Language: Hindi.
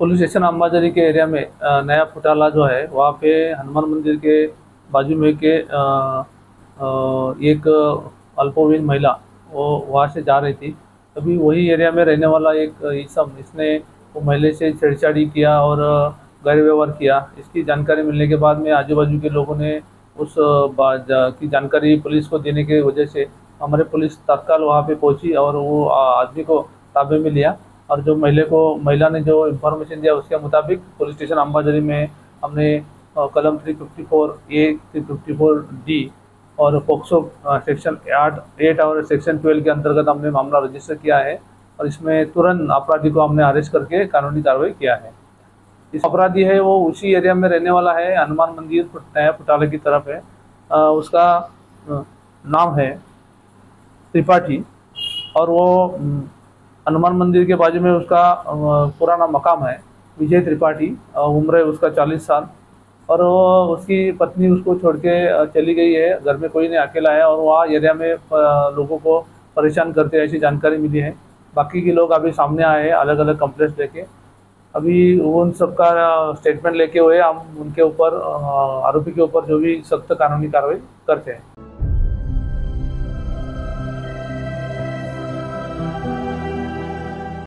पुलिस स्टेशन अम्बाजरी के एरिया में नया फुटाला जो है, वहाँ पे हनुमान मंदिर के बाजू में के एक अल्पवयीन महिला, वो वहाँ से जा रही थी। तभी वही एरिया में रहने वाला एक इसम इसने वो महिला से छेड़छाड़ी किया और गैर व्यवहार किया। इसकी जानकारी मिलने के बाद में आजू बाजू के लोगों ने उस की जानकारी पुलिस को देने की वजह से हमारे पुलिस तत्काल वहाँ पे पहुँची और वो आदमी को ताबे में लिया। और जो महिला को महिला ने जो इन्फॉर्मेशन दिया उसके मुताबिक पुलिस स्टेशन अम्बाजरी में हमने कलम 354 ए 354 डी और पोक्सो सेक्शन आठ एट और सेक्शन ट्वेल्व के अंतर्गत हमने मामला रजिस्टर किया है और इसमें तुरंत अपराधी को हमने अरेस्ट करके कानूनी कार्रवाई किया है। इस अपराधी है वो उसी एरिया में रहने वाला है हनुमान मंदिर नया फुटाले की तरफ़ है। अ, उसका नाम है त्रिपाठी और वो हनुमान मंदिर के बाजू में उसका पुराना मकाम है, विजय त्रिपाठी उम्र है उसका चालीस साल। और वो उसकी पत्नी उसको छोड़ के चली गई है, घर में कोई नहीं, अकेला है और वहाँ एरिया में लोगों को परेशान करते ऐसी जानकारी मिली है। बाकी के लोग अभी सामने आए हैं अलग अलग कंप्लेंट्स लेके। अभी उन सबका स्टेटमेंट लेके हुए, हम उनके ऊपर आरोपी के ऊपर जो भी सख्त कानूनी कार्रवाई करते हैं।